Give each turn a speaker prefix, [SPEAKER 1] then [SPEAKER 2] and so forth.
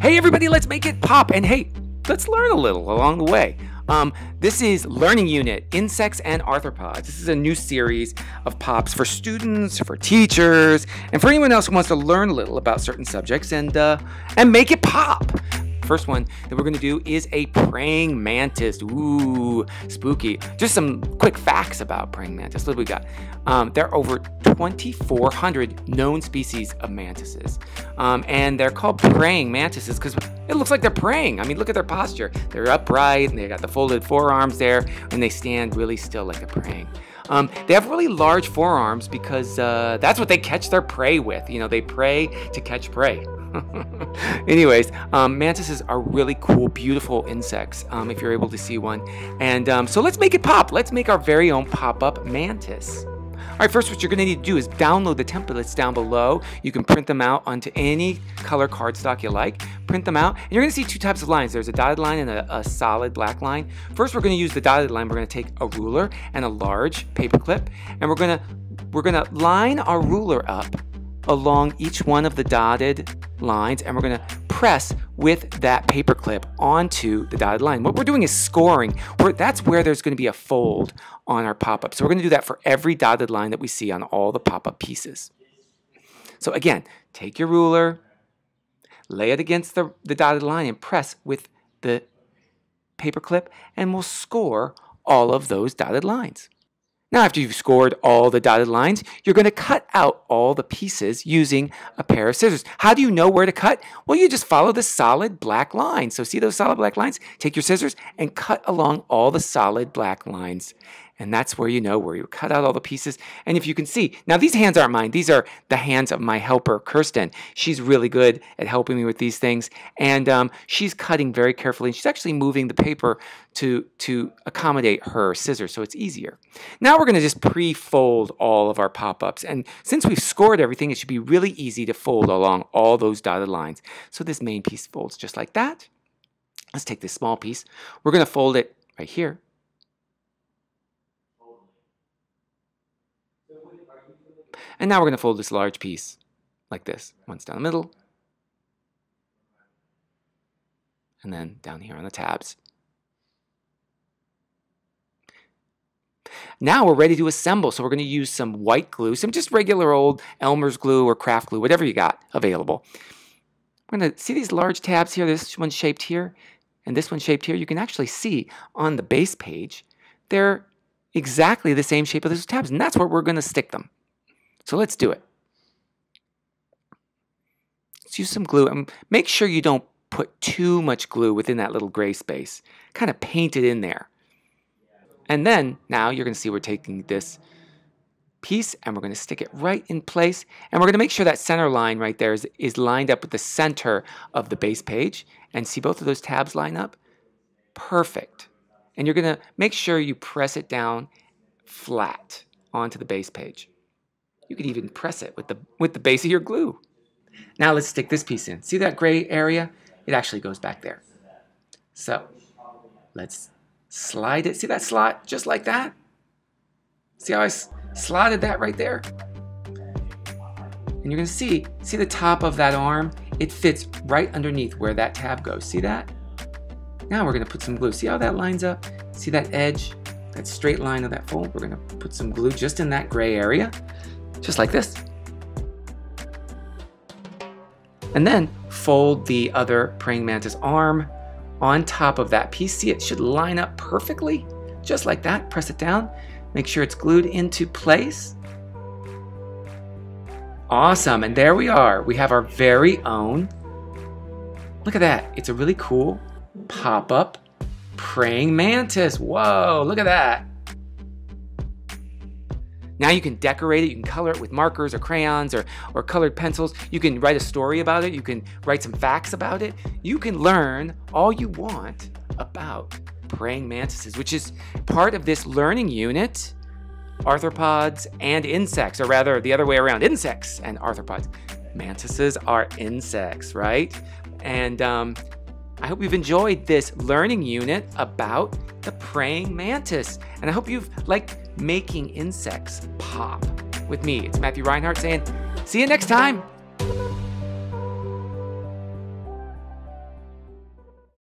[SPEAKER 1] Hey, everybody, let's make it pop. And hey, let's learn a little along the way. Um, this is Learning Unit Insects and Arthropods. This is a new series of pops for students, for teachers, and for anyone else who wants to learn a little about certain subjects and uh, and make it pop. First one that we're going to do is a praying mantis. Ooh, spooky. Just some quick facts about praying mantis. What do we got? Um, there are over 2,400 known species of mantises. Um, and they're called praying mantises because it looks like they're praying. I mean, look at their posture. They're upright and they got the folded forearms there and they stand really still like they're praying. Um, they have really large forearms because uh, that's what they catch their prey with. You know, they pray to catch prey. Anyways, um, mantises are really cool, beautiful insects um, if you're able to see one. And um, so let's make it pop. Let's make our very own pop up mantis. All right, first what you're gonna need to do is download the templates down below. You can print them out onto any color cardstock you like. Print them out, and you're gonna see two types of lines. There's a dotted line and a, a solid black line. First, we're gonna use the dotted line. We're gonna take a ruler and a large paper clip, and we're gonna we're gonna line our ruler up along each one of the dotted lines and we're going to press with that paper clip onto the dotted line. What we're doing is scoring. We're, that's where there's going to be a fold on our pop-up. So we're going to do that for every dotted line that we see on all the pop-up pieces. So again, take your ruler, lay it against the, the dotted line and press with the paper clip and we'll score all of those dotted lines. Now, after you've scored all the dotted lines, you're going to cut out all the pieces using a pair of scissors. How do you know where to cut? Well, you just follow the solid black lines. So see those solid black lines? Take your scissors and cut along all the solid black lines. And that's where you know where you cut out all the pieces. And if you can see, now these hands aren't mine. These are the hands of my helper, Kirsten. She's really good at helping me with these things. And um, she's cutting very carefully. And she's actually moving the paper to, to accommodate her scissors so it's easier. Now we're going to just pre-fold all of our pop-ups. And since we've scored everything, it should be really easy to fold along all those dotted lines. So this main piece folds just like that. Let's take this small piece. We're going to fold it right here. And now we're going to fold this large piece like this. Once down the middle. And then down here on the tabs. Now we're ready to assemble. So we're going to use some white glue, some just regular old Elmer's glue or craft glue, whatever you got available. We're going to see these large tabs here. This one's shaped here and this one's shaped here. You can actually see on the base page, they're exactly the same shape of those tabs. And that's where we're going to stick them. So let's do it. Let's use some glue and make sure you don't put too much glue within that little gray space. Kind of paint it in there. And then now you're going to see we're taking this piece and we're going to stick it right in place. And we're going to make sure that center line right there is, is lined up with the center of the base page. And see both of those tabs line up? Perfect. And you're going to make sure you press it down flat onto the base page. You could even press it with the, with the base of your glue. Now let's stick this piece in. See that gray area? It actually goes back there. So let's slide it. See that slot just like that? See how I slotted that right there? And you're gonna see, see the top of that arm? It fits right underneath where that tab goes. See that? Now we're gonna put some glue. See how that lines up? See that edge? That straight line of that fold? We're gonna put some glue just in that gray area just like this. And then fold the other praying mantis arm on top of that piece. See, it should line up perfectly, just like that. Press it down, make sure it's glued into place. Awesome, and there we are. We have our very own, look at that. It's a really cool pop-up praying mantis. Whoa, look at that. Now you can decorate it, you can color it with markers or crayons or, or colored pencils. You can write a story about it, you can write some facts about it. You can learn all you want about praying mantises, which is part of this learning unit arthropods and insects, or rather the other way around, insects and arthropods. Mantises are insects, right? And um, I hope you've enjoyed this learning unit about the praying mantis. And I hope you've liked making insects pop with me. It's Matthew Reinhart saying, see you next time.